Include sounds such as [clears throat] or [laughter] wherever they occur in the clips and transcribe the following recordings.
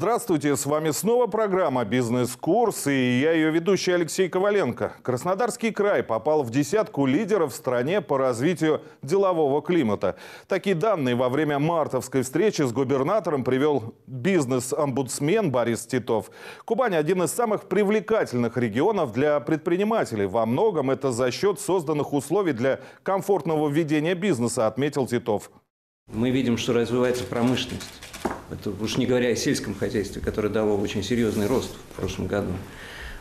Здравствуйте, с вами снова программа «Бизнес-курс» и я ее ведущий Алексей Коваленко. Краснодарский край попал в десятку лидеров в стране по развитию делового климата. Такие данные во время мартовской встречи с губернатором привел бизнес-омбудсмен Борис Титов. Кубань – один из самых привлекательных регионов для предпринимателей. Во многом это за счет созданных условий для комфортного ведения бизнеса, отметил Титов. Мы видим, что развивается промышленность это уж не говоря о сельском хозяйстве, которое дало очень серьезный рост в прошлом году.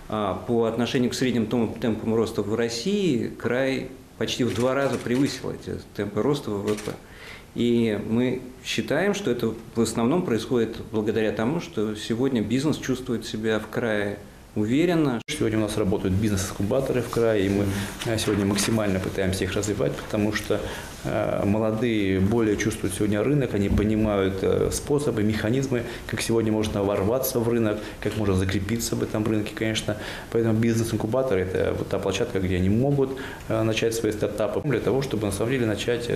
А по отношению к средним темпам роста в России край почти в два раза превысил эти темпы роста ВВП. И мы считаем, что это в основном происходит благодаря тому, что сегодня бизнес чувствует себя в крае уверенно. Сегодня у нас работают бизнес-инкубаторы в крае, и мы э, сегодня максимально пытаемся их развивать, потому что молодые более чувствуют сегодня рынок, они понимают э, способы, механизмы, как сегодня можно ворваться в рынок, как можно закрепиться в этом рынке, конечно. Поэтому бизнес-инкубаторы – это вот та площадка, где они могут начать свои стартапы для того, чтобы на самом деле начать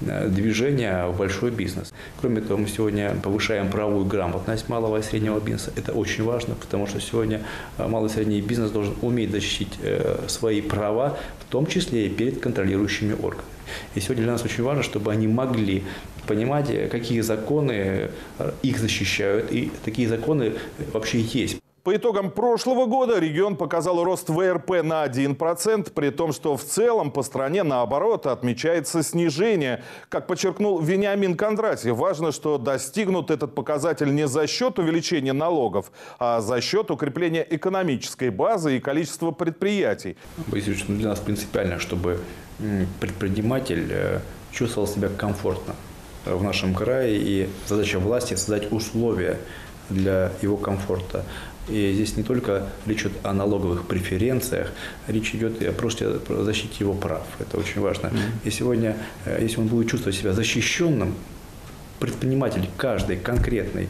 движение в большой бизнес. Кроме того, мы сегодня повышаем правовую грамотность малого и среднего бизнеса. Это очень важно, потому что сегодня малый и средний бизнес должен уметь защитить э, свои права, в том числе и перед контролирующими органами. И сегодня для нас очень важно, чтобы они могли понимать, какие законы их защищают, и такие законы вообще есть. По итогам прошлого года регион показал рост ВРП на 1%, при том, что в целом по стране, наоборот, отмечается снижение. Как подчеркнул Вениамин Кондратьев, важно, что достигнут этот показатель не за счет увеличения налогов, а за счет укрепления экономической базы и количества предприятий. Ну, для нас принципиально, чтобы предприниматель э, чувствовал себя комфортно в нашем крае. И задача власти – создать условия для его комфорта. И здесь не только речь идет о налоговых преференциях, речь идет и о просто о защите его прав. Это очень важно. И сегодня, э, если он будет чувствовать себя защищенным, предприниматель каждый конкретный,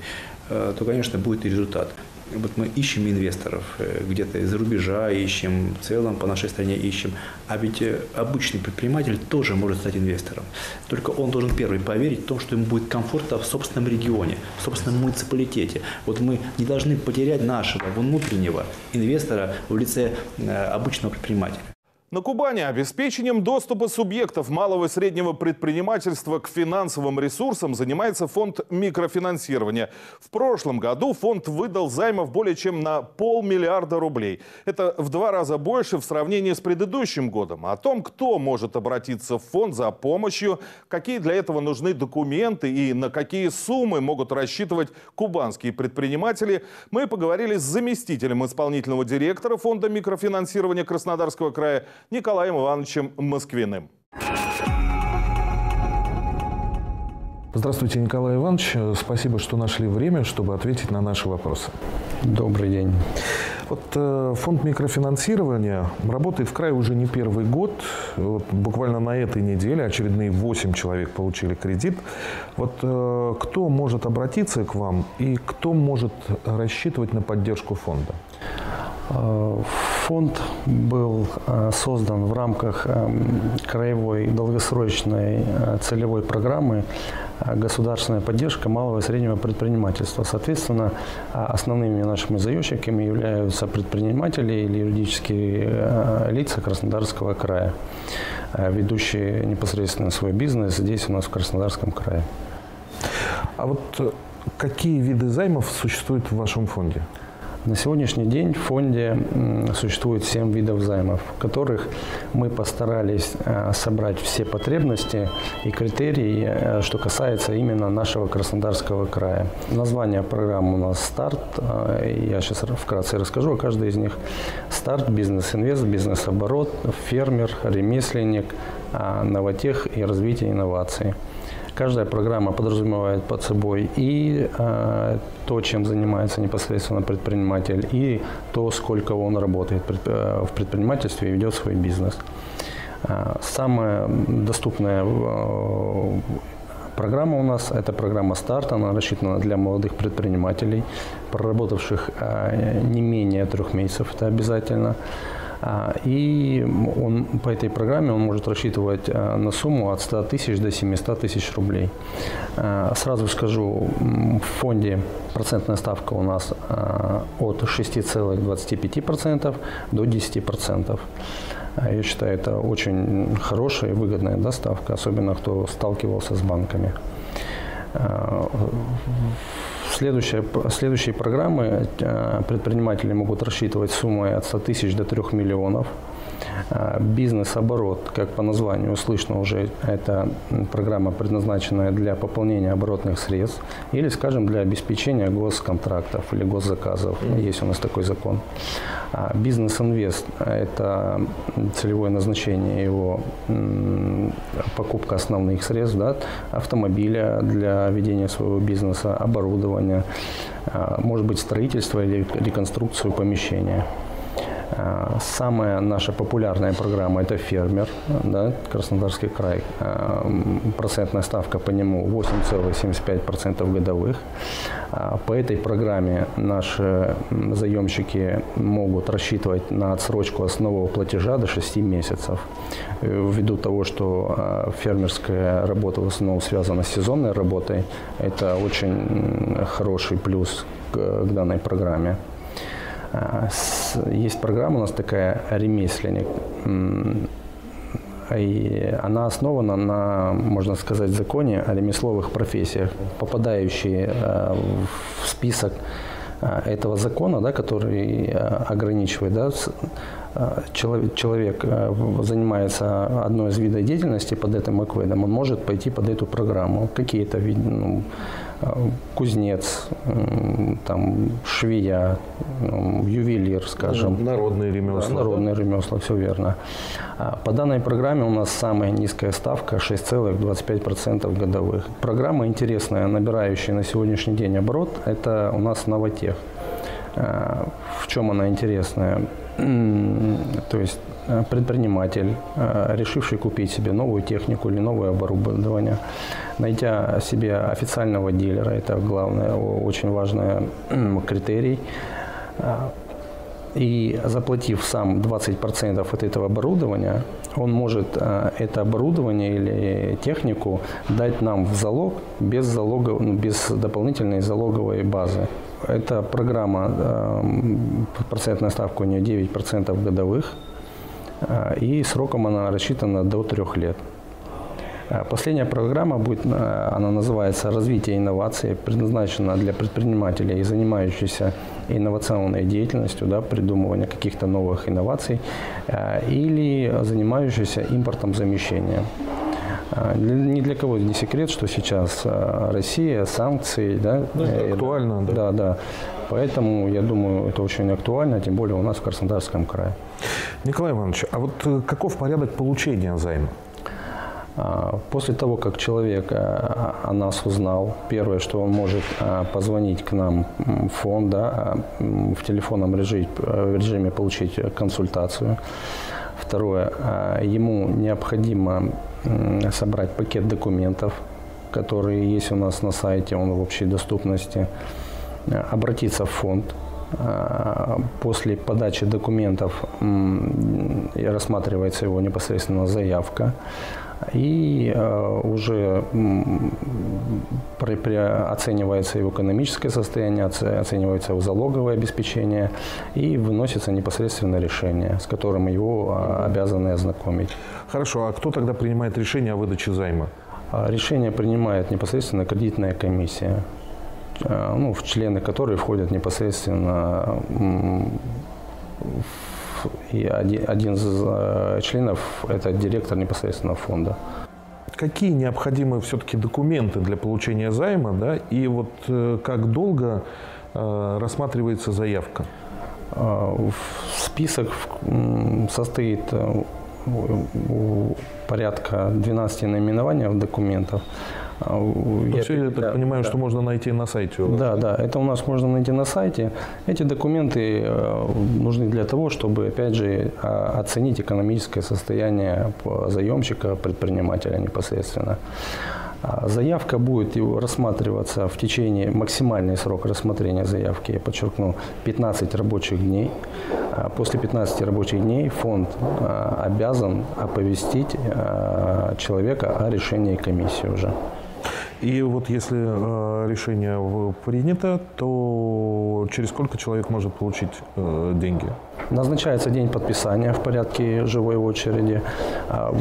э, то, конечно, будет и результат. Вот мы ищем инвесторов, э, где-то из-за рубежа ищем, в целом по нашей стране ищем. А ведь э, обычный предприниматель тоже может стать инвестором. Только он должен первый поверить в том, что ему будет комфортно в собственном регионе, в собственном муниципалитете. Вот мы не должны потерять нашего внутреннего инвестора в лице э, обычного предпринимателя. На Кубани обеспечением доступа субъектов малого и среднего предпринимательства к финансовым ресурсам занимается фонд микрофинансирования. В прошлом году фонд выдал займов более чем на полмиллиарда рублей. Это в два раза больше в сравнении с предыдущим годом. О том, кто может обратиться в фонд за помощью, какие для этого нужны документы и на какие суммы могут рассчитывать кубанские предприниматели, мы поговорили с заместителем исполнительного директора фонда микрофинансирования Краснодарского края Николаем Ивановичем Москвиным. Здравствуйте, Николай Иванович. Спасибо, что нашли время, чтобы ответить на наши вопросы. Добрый день. Вот э, фонд микрофинансирования работает в крае уже не первый год. Вот, буквально на этой неделе очередные 8 человек получили кредит. Вот э, кто может обратиться к вам и кто может рассчитывать на поддержку фонда? Э, фонд был э, создан в рамках э, краевой долгосрочной целевой программы государственная поддержка малого и среднего предпринимательства. Соответственно, основными нашими заемщиками являются предприниматели или юридические лица Краснодарского края, ведущие непосредственно свой бизнес здесь у нас в Краснодарском крае. А вот какие виды займов существуют в вашем фонде? На сегодняшний день в фонде существует 7 видов займов, в которых мы постарались э, собрать все потребности и критерии, э, что касается именно нашего Краснодарского края. Название программы у нас «Старт». Э, я сейчас вкратце расскажу о каждой из них. «Старт», «Бизнес-инвест», «Бизнес-оборот», «Фермер», «Ремесленник», «Новотех» и «Развитие инноваций». Каждая программа подразумевает под собой и э, то, чем занимается непосредственно предприниматель, и то, сколько он работает э, в предпринимательстве и ведет свой бизнес. Э, самая доступная э, Программа у нас – это программа «Старт». Она рассчитана для молодых предпринимателей, проработавших не менее трех месяцев, это обязательно. А, И он, по этой программе он может рассчитывать а, на сумму от 100 тысяч до 700 тысяч рублей. А, Сразу скажу, в фонде процентная ставка у нас от 6,25% до 10%. А Я считаю, это очень хорошая и выгодная да, ставка, особенно кто сталкивался с банками. Следующая, следующие программы э, предприниматели могут рассчитывать суммой от 100 тысяч до 3 миллионов. А, Бизнес-оборот, как по названию слышно уже, это программа, предназначенная для пополнения оборотных средств или, скажем, для обеспечения госконтрактов или госзаказов. Есть у нас такой закон. А Бизнес-инвест – это целевое назначение его покупка основных средств, да, автомобиля для ведения своего бизнеса, оборудования, а, может быть строительство или реконструкцию помещения. А, Самая наша популярная программа – это «Фермер», да, Краснодарский край. М, Процентная ставка по нему 8,75% годовых. А, По этой программе наши заемщики могут рассчитывать на отсрочку основного платежа до 6 месяцев. Э, Ввиду того, что фермерская работа в основном связана с сезонной работой, это очень хороший плюс к к данной программе. С- Есть программа у нас такая «Ремесленник». И она основана на, можно сказать, законе о ремесловых профессиях, попадающие э, в список э, этого закона, да, который э, ограничивает, да, э, человек э, в- занимается одной из видов деятельности под этим акведом, он может пойти под эту программу. Какие-то ну, э, кузнец, м, там, швея, ювелир, скажем. Народные ремесла. Да, народные ремесла, все верно. А По данной программе у нас самая низкая ставка 6,25% годовых. Программа интересная, набирающая на сегодняшний день оборот, это у нас Новотех. А, В чем она интересная? [clears throat] То есть э, предприниматель, э, решивший купить себе новую технику или новое оборудование, найдя себе официального дилера, это главное, очень важный критерий, а, и заплатив сам 20% от этого оборудования, он может э, это оборудование или технику дать нам в залог без, залога, ну, без дополнительной залоговой базы. Эта программа, э, процентная ставка у нее 9% годовых, э, и сроком она рассчитана до трех лет. А Последняя программа будет, э, она называется «Развитие инноваций», предназначена для предпринимателей, занимающихся инновационной деятельностью, да, придумывания каких-то новых инноваций, э, или занимающихся импортом замещения. Ни для кого не секрет, что сейчас э, Россия, санкции, да, э, актуально, да. да, да. Поэтому, я думаю, это очень актуально, тем более у нас в Краснодарском крае. Николай Иванович, а вот э, каков порядок получения займа? А, После того, как человек а, о нас узнал, первое, что он может а, позвонить к нам в фонд, да, а, в телефонном режиме, в режиме получить э, консультацию. Второе, а, ему необходимо собрать пакет документов, которые есть у нас на сайте, он в общей доступности, э, обратиться в фонд, а, После подачи документов рассматривается его непосредственно заявка. И э, уже м, при- при- оценивается его экономическое состояние, оце- оценивается его залоговое обеспечение и выносится непосредственно решение, с которым его а, обязаны ознакомить. Хорошо, а кто тогда принимает решение о выдаче займа? Решение принимает непосредственно кредитная комиссия, э, ну, в члены которой входят непосредственно и один, один из э, членов – это директор непосредственно фонда. Какие необходимы все-таки документы для получения займа, да, и вот э, как долго э, рассматривается заявка? Список состоит э, порядка 12 наименований документов. А, у- я я так да, понимаю, да. что можно найти на сайте. Да, да, это у нас можно найти на сайте. Эти документы э, нужны для того, чтобы, опять же, а, оценить экономическое состояние заемщика, предпринимателя непосредственно. А Заявка будет рассматриваться в течение, максимальный срок рассмотрения заявки, я подчеркну, 15 рабочих дней. После 15 рабочих дней фонд обязан оповестить человека о решении комиссии уже. И вот если э, решение принято, то через сколько человек может получить э, деньги? Назначается день подписания в порядке живой очереди. А,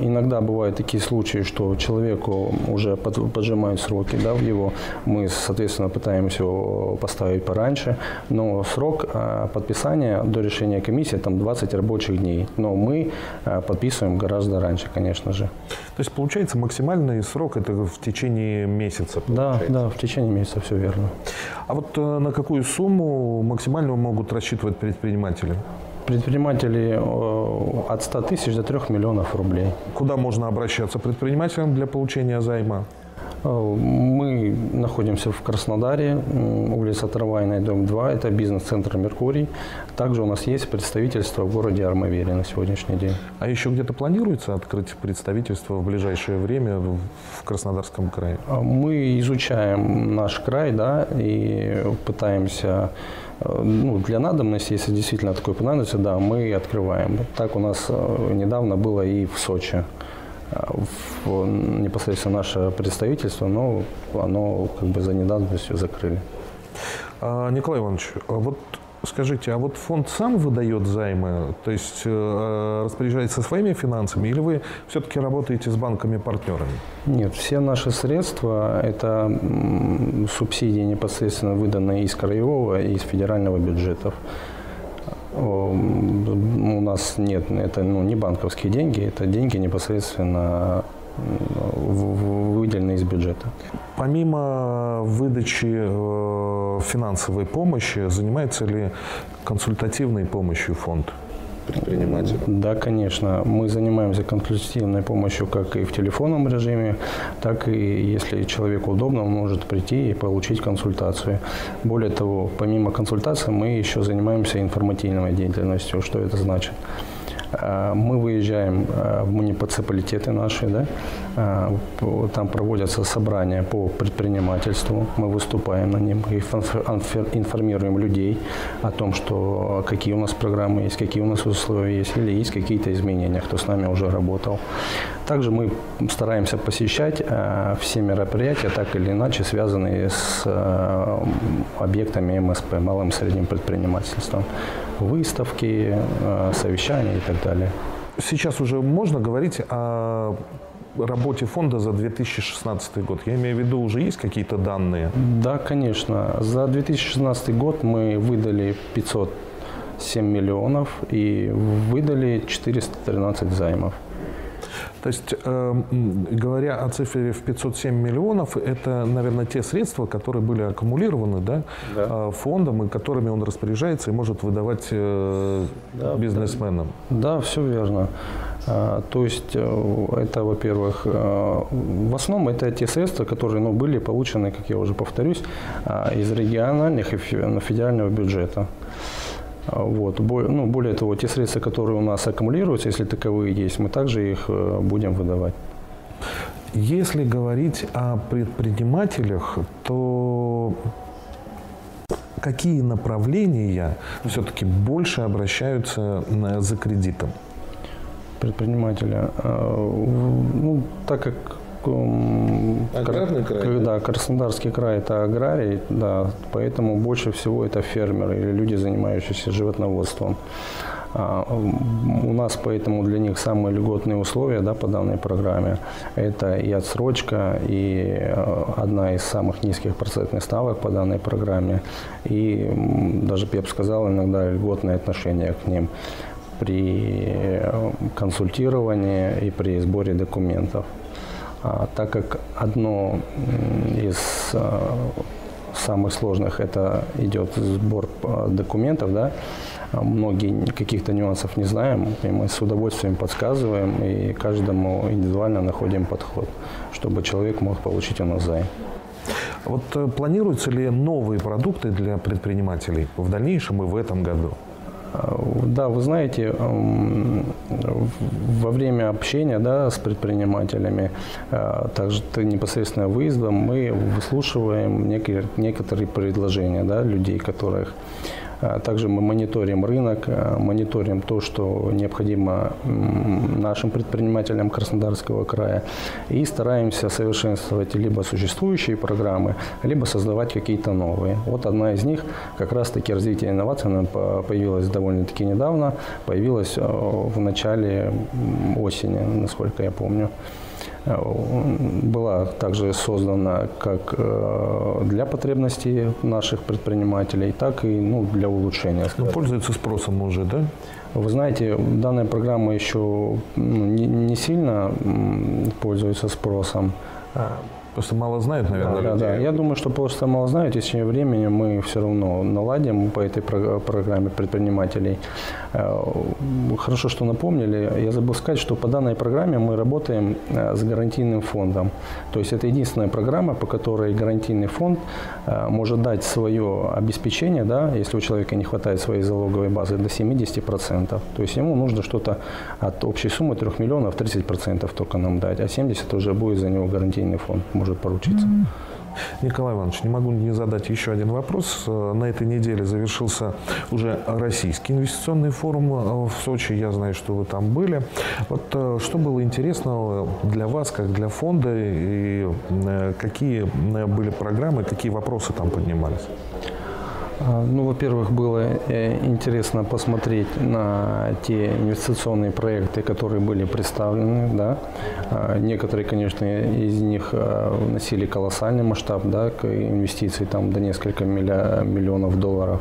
Иногда бывают такие случаи, что человеку уже под- поджимают сроки да, в его. Мы, соответственно, пытаемся его поставить пораньше. Но срок а, подписания до решения комиссии там 20 рабочих дней. Но мы а, подписываем гораздо раньше, конечно же. То есть получается максимальный срок это в течение месяца. Да, получается. да, в течение месяца все верно. А вот э, на какую сумму максимально могут рассчитывать предприниматели? Предприниматели э, от 100 тысяч до 3 миллионов рублей. Куда можно обращаться предпринимателям для получения займа? Э, Мы находимся в Краснодаре, улица Трамвайная, дом 2, это бизнес-центр «Меркурий». Также у нас есть представительство в городе Армавире на сегодняшний день. А еще где-то планируется открыть представительство в ближайшее время в Краснодарском крае? А Мы изучаем наш край, да, и пытаемся, э, ну, для надобности, если действительно такой понадобится, да, мы открываем. Так у нас э, недавно было и в Сочи. В, непосредственно наше представительство, но оно как бы за недавностью закрыли. А, Николай Иванович, вот скажите, а вот фонд сам выдает займы, то есть э, распоряжается своими финансами, или вы все-таки работаете с банками-партнерами? Нет, все наши средства – это субсидии непосредственно выданные из краевого и из федерального бюджетов. О, м, У нас нет, это ну, не банковские деньги, это деньги непосредственно в- выделенные из бюджета. Помимо выдачи э, финансовой помощи, занимается ли консультативной помощью фонд предпринимателям? Да, конечно. Мы занимаемся консультативной помощью как и в телефонном режиме, так и если человеку удобно, он может прийти и получить консультацию. Более того, помимо консультации мы еще занимаемся информативной деятельностью. Что это значит? А, Мы выезжаем а, в муниципалитеты наши, да, там проводятся собрания по предпринимательству, мы выступаем на анфер- информируем людей о том, что какие у нас программы есть, какие у нас условия есть, или есть какие-то изменения, кто с нами уже работал. Также мы стараемся посещать а, все мероприятия, так или иначе связанные с а, объектами МСП, малым и средним предпринимательством. Выставки, совещания и так далее. Сейчас уже можно говорить о работе фонда за 2016 год? Я имею в виду, уже есть какие-то данные? Да, конечно. За 2016 год мы выдали 507 миллионов и выдали 413 займов. То есть, э, говоря о цифре в 507 миллионов, это, наверное, те средства, которые были аккумулированы да, э, фондом, и которыми он распоряжается и может выдавать э, бизнесменам. Да, все верно. А, То есть э, это, во-первых, э, в основном это те средства, которые ну, были получены, как я уже повторюсь, из региональных и фе- федерального бюджета. А, Вот. Ну, более того, те средства, которые у нас аккумулируются, если таковые есть, мы также их э, будем выдавать. Если говорить о предпринимателях, то какие направления все-таки больше обращаются на- за кредитом? предпринимателя. Э, Ну, так как Аграрный Кра- край, Да, Краснодарский край это аграрий, да, поэтому больше всего это фермеры или люди, занимающиеся животноводством. А, У нас поэтому для них самые льготные условия да, по данной программе. Это и отсрочка, и э, одна из самых низких процентных ставок по данной программе, и даже, я бы сказал, иногда льготное отношение к ним при э, консультировании и при сборе документов. А, так как одно из э, самых сложных это идет сбор э, документов, да, а многие каких-то нюансов не знаем, и мы с удовольствием подсказываем и каждому индивидуально находим подход, чтобы человек мог получить у нас займ. Вот э, планируются ли новые продукты для предпринимателей в дальнейшем и в этом году? Да, вы знаете, во время общения да, с предпринимателями, также непосредственно выездом, мы выслушиваем некие, некоторые предложения да, людей, которых также мы мониторим рынок, а, мониторим то, что необходимо нашим предпринимателям Краснодарского края и стараемся совершенствовать либо существующие программы, либо создавать какие-то новые. Вот одна из них, как раз-таки развитие инноваций, она появилась довольно-таки недавно, появилась а, в начале осени, насколько я помню была также создана как э, для потребностей наших предпринимателей, так и ну, для улучшения. Ну, пользуется спросом уже, да? Вы знаете, данная программа еще ну, не, не сильно пользуется спросом. Просто мало знают, наверное, да, людей. Да, да. Я думаю, что просто мало знают. В течение времени мы все равно наладим по этой программе предпринимателей. Э, хорошо, что напомнили. Я забыл сказать, что по данной программе мы работаем э, с гарантийным фондом. То есть это единственная программа, по которой гарантийный фонд э, может дать свое обеспечение, да, если у человека не хватает своей залоговой базы, до 70%. То есть ему нужно что-то от общей суммы 3 миллионов 30% только нам дать, а 70% уже будет за него гарантийный фонд может поручиться. Николай Иванович, не могу не задать еще один вопрос. Э, на этой неделе завершился уже российский инвестиционный форум э, в Сочи. Я знаю, что вы там были. Вот э, что было интересного для вас, как для фонда, и какие были программы, какие вопросы там поднимались? А, ну, во-первых, было э, интересно посмотреть на те инвестиционные проекты, которые были представлены. Да. А, некоторые, конечно, из них а, носили колоссальный масштаб, да, инвестиций там до нескольких миллионов долларов.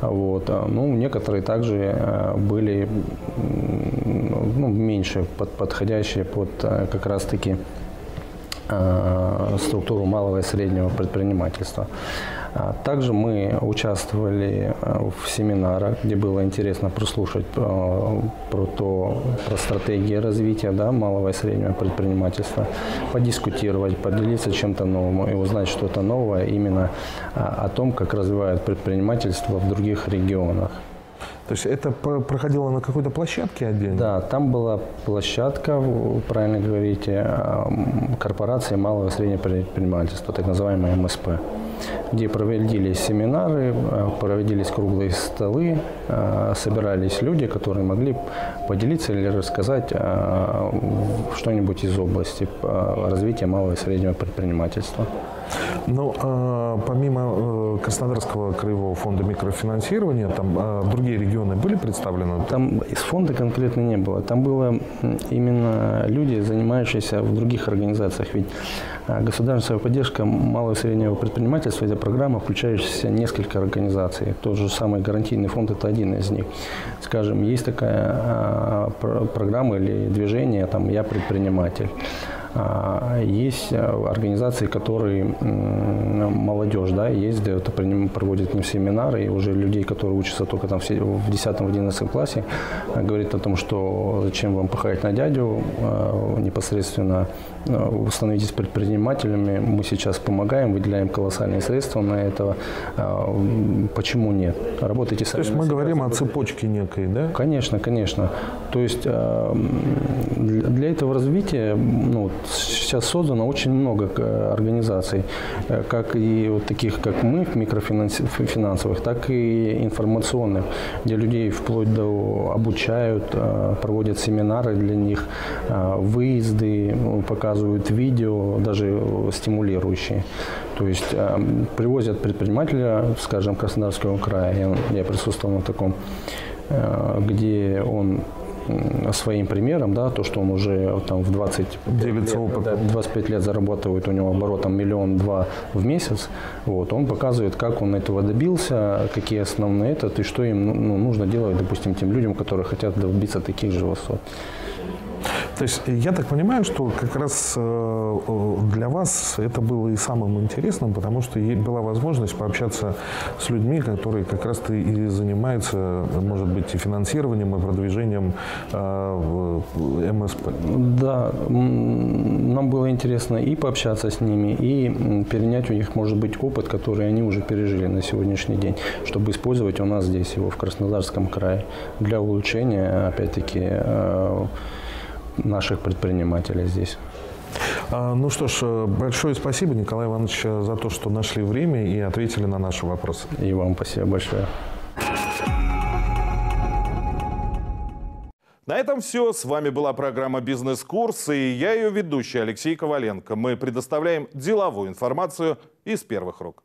Вот. Ну, некоторые также были ну, меньше, под, подходящие под как раз-таки структуру малого и среднего предпринимательства. А также мы участвовали э, в семинарах, где было интересно прослушать э, про, то, про стратегии развития да, малого и среднего предпринимательства, подискутировать, поделиться чем-то новым и узнать что-то новое именно а, о том, как развивают предпринимательство в других регионах. То есть это проходило на какой-то площадке отдельно? Да, там была площадка, правильно говорите, корпорации малого и среднего предпринимательства, так называемая МСП где проводились семинары, э, проводились круглые столы, э, собирались люди, которые могли поделиться или рассказать э, что-нибудь из области развития малого и среднего предпринимательства. Ну, а, помимо э, Краснодарского краевого фонда микрофинансирования, там а, другие регионы были представлены? Там из фонда конкретно не было. Там было именно люди, занимающиеся в других организациях. Ведь а, государственная поддержка малого и среднего предпринимательства – это программа, включающая несколько организаций. Тот же самый гарантийный фонд – это один из них. Скажем, есть такая программа или движение, там «Я предприниматель». А, есть э, организации, которые молодежь, да, ездят, проводят им семинары, и уже людей, которые учатся только там в 10-11 классе, говорит о том, что зачем вам пахать на дядю, э, непосредственно становитесь предпринимателями, мы сейчас помогаем, выделяем колоссальные средства на это. Почему нет? Работайте сами. То есть мы говорим о цепочке некой, да? Конечно, конечно. То есть для этого развития, ну, сейчас создано очень много э, организаций, э, как и вот таких, как мы, микрофинансовых, так и информационных, где людей вплоть до обучают, э, проводят семинары для них, выезды, ну, показывают видео, даже стимулирующие. То есть привозят предпринимателя, скажем, Краснодарского края, я, я присутствовал на таком, где он своим примером, да, то, что он уже там в 20 Делится лет, да, 25 лет зарабатывает, у него оборот там миллион два в месяц, вот, он показывает, как он этого добился, какие основные это, и что им ну, нужно делать, допустим, тем людям, которые хотят добиться таких же высот. То есть я так понимаю, что как раз э, э, для вас это было и самым интересным, потому что была возможность пообщаться с людьми, которые как раз-то и занимаются, может быть, и финансированием, и продвижением э, в- МСП. Да, нам было интересно и пообщаться с ними, и перенять у них, может быть, опыт, который они уже пережили на сегодняшний день, чтобы использовать у нас здесь его в Краснодарском крае для улучшения, опять-таки, э, наших предпринимателей здесь. А, Ну что ж, э, большое спасибо, Николай Иванович, э, за то, что нашли время и ответили на наши вопросы. И вам спасибо большое. На этом все. С вами была программа «Бизнес-курс» и я ее ведущий Алексей Коваленко. Мы предоставляем деловую информацию из первых рук.